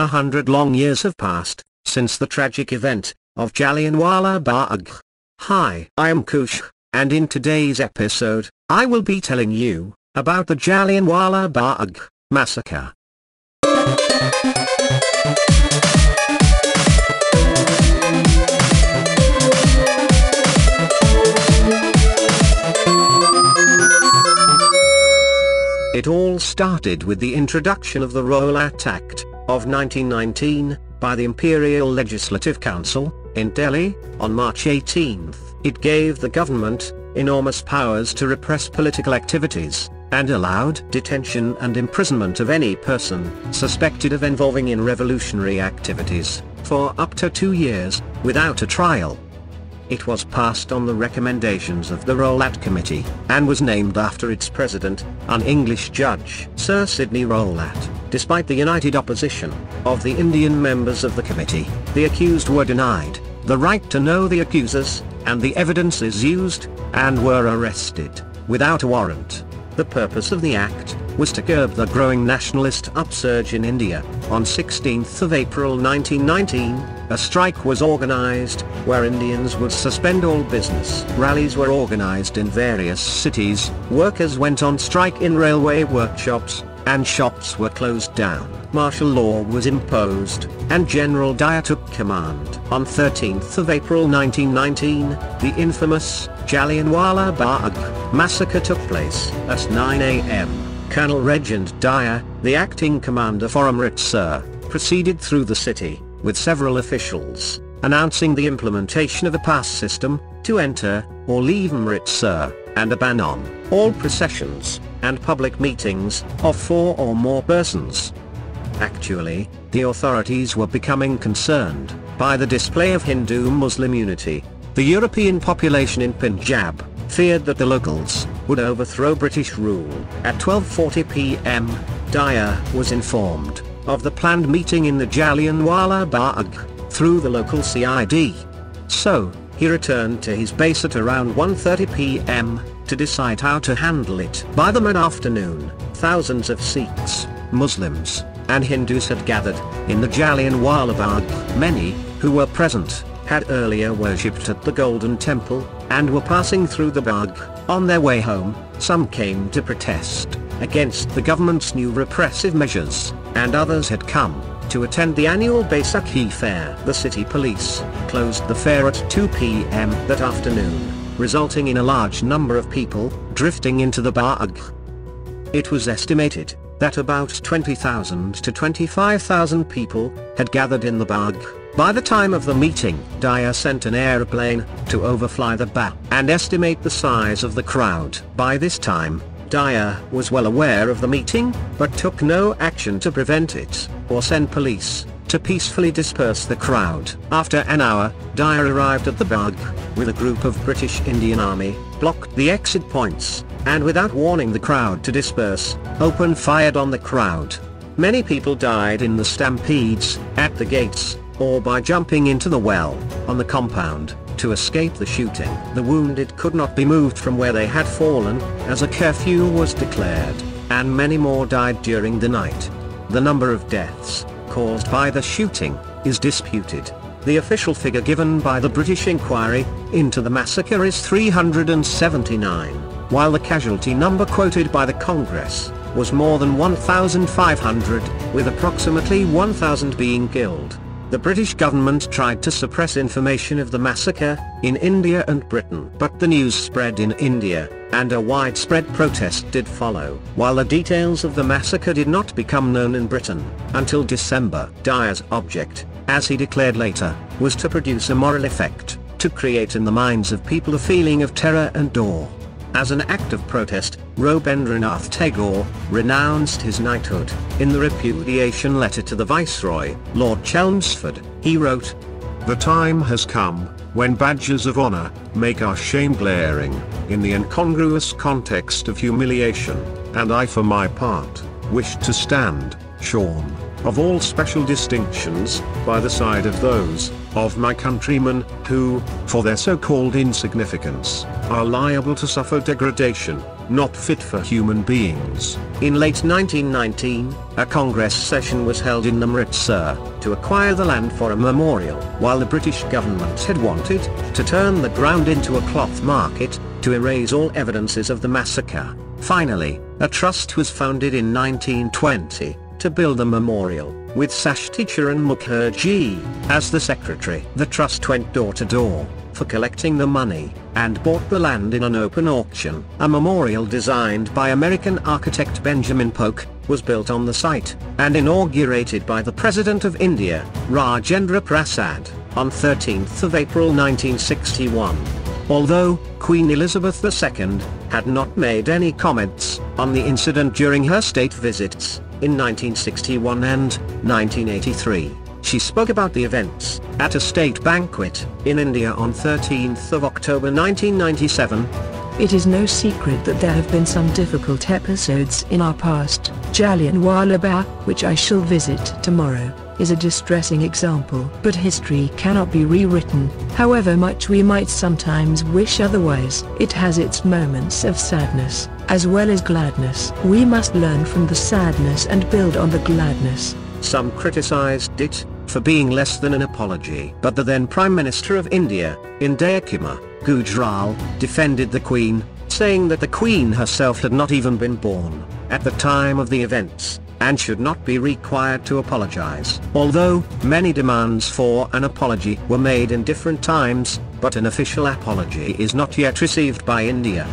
A hundred long years have passed, since the tragic event, of Jallianwala Bagh. Hi, I am Kush, and in today's episode, I will be telling you, about the Jallianwala Bagh massacre. It all started with the introduction of the Rowlatt Act, of 1919, by the Imperial Legislative Council, in Delhi, on March 18. It gave the government, enormous powers to repress political activities, and allowed detention and imprisonment of any person suspected of involving in revolutionary activities, for up to two years, without a trial. It was passed on the recommendations of the Rowlatt Committee, and was named after its president, an English judge, Sir Sidney Rowlatt. Despite the united opposition of the Indian members of the committee, the accused were denied the right to know the accusers, and the evidence is used, and were arrested, without a warrant. The purpose of the act, was to curb the growing nationalist upsurge in India. On 16th of April 1919, a strike was organized, where Indians would suspend all business. Rallies were organized in various cities, workers went on strike in railway workshops, and shops were closed down. Martial law was imposed, and General Dyer took command. On 13th of April 1919, the infamous Jallianwala Bagh massacre took place at 9 a.m. Colonel Reginald Dyer, the acting commander for Amritsar, proceeded through the city, with several officials, announcing the implementation of a pass system, to enter, or leave Amritsar, and a ban on all processions, and public meetings, of four or more persons. Actually, the authorities were becoming concerned, by the display of Hindu-Muslim unity. The European population in Punjab, feared that the locals, would overthrow British rule. At 12.40 pm, Dyer was informed, of the planned meeting in the Jallianwala Bagh, through the local CID. So, he returned to his base at around 1.30 pm, to decide how to handle it. By the mid-afternoon, thousands of Sikhs, Muslims, and Hindus had gathered, in the Jallianwala Bagh. Many, who were present, had earlier worshipped at the Golden Temple, and were passing through the Bagh. On their way home, some came to protest, against the government's new repressive measures, and others had come, to attend the annual Baisakhi fair. The city police, closed the fair at 2 p.m. that afternoon, resulting in a large number of people, drifting into the Bagh. It was estimated, that about 20,000 to 25,000 people, had gathered in the Bagh. By the time of the meeting, Dyer sent an aeroplane, to overfly the Bagh, and estimate the size of the crowd. By this time, Dyer was well aware of the meeting, but took no action to prevent it, or send police, to peacefully disperse the crowd. After an hour, Dyer arrived at the Bagh, with a group of British Indian Army, blocked the exit points, and without warning the crowd to disperse, open fired on the crowd. Many people died in the stampedes, at the gates, or by jumping into the well, on the compound, to escape the shooting. The wounded could not be moved from where they had fallen, as a curfew was declared, and many more died during the night. The number of deaths, caused by the shooting, is disputed. The official figure given by the British inquiry into the massacre is 379, while the casualty number quoted by the Congress was more than 1,500, with approximately 1,000 being killed. The British government tried to suppress information of the massacre, in India and Britain. But the news spread in India, and a widespread protest did follow. While the details of the massacre did not become known in Britain, until December. Dyer's object, as he declared later, was to produce a moral effect, to create in the minds of people a feeling of terror and awe. As an act of protest, Rabindranath Tagore renounced his knighthood. In the repudiation letter to the Viceroy, Lord Chelmsford, he wrote, The time has come, when badges of honor, make our shame glaring, in the incongruous context of humiliation, and I for my part, wish to stand, shorn, of all special distinctions, by the side of those, of my countrymen, who, for their so-called insignificance, are liable to suffer degradation, not fit for human beings. In late 1919, a Congress session was held in Amritsar, to acquire the land for a memorial. While the British government had wanted, to turn the ground into a cloth market, to erase all evidences of the massacre. Finally, a trust was founded in 1920, to build a memorial, with Shashti Charan Mukherjee, as the secretary. The trust went door to door, for collecting the money, and bought the land in an open auction. A memorial designed by American architect Benjamin Polk, was built on the site, and inaugurated by the President of India, Rajendra Prasad, on 13th of April 1961. Although, Queen Elizabeth II, had not made any comments, on the incident during her state visits, in 1961 and 1983. She spoke about the events, at a state banquet, in India on 13th of October 1997. It is no secret that there have been some difficult episodes in our past. Jallianwala Bagh, which I shall visit tomorrow, is a distressing example. But history cannot be rewritten, however much we might sometimes wish otherwise. It has its moments of sadness, as well as gladness. We must learn from the sadness and build on the gladness. Some criticized it, for being less than an apology. But the then Prime Minister of India, Inder Kumar, Gujral, defended the Queen, saying that the Queen herself had not even been born, at the time of the events, and should not be required to apologize. Although, many demands for an apology were made in different times, but an official apology is not yet received by India.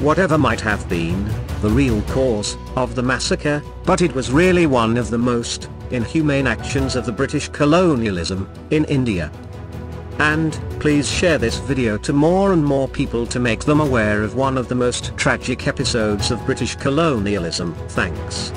Whatever might have been, the real cause, of the massacre, but it was really one of the most, inhumane actions of the British colonialism, in India. And, please share this video to more and more people to make them aware of one of the most tragic episodes of British colonialism. Thanks.